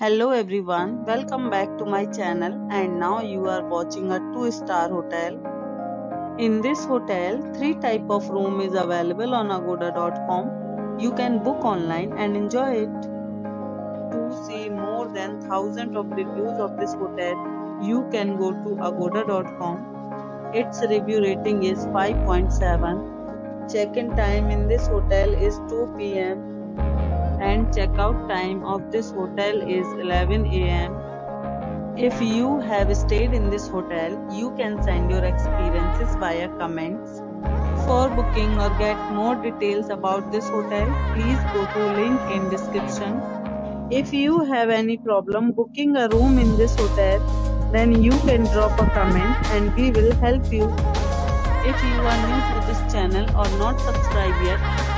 Hello everyone, welcome back to my channel and now you are watching a 2 star hotel. In this hotel, 3 type of room is available on agoda.com. You can book online and enjoy it. To see more than thousands of reviews of this hotel, you can go to agoda.com. Its review rating is 5.7. Check-in time in this hotel is 2 pm checkout time of this hotel is 11 am. If you have stayed in this hotel, you can send your experiences via comments. For booking or get more details about this hotel, please go to link in description. If you have any problem booking a room in this hotel, then you can drop a comment and we will help you. If you are new to this channel or not subscribed yet,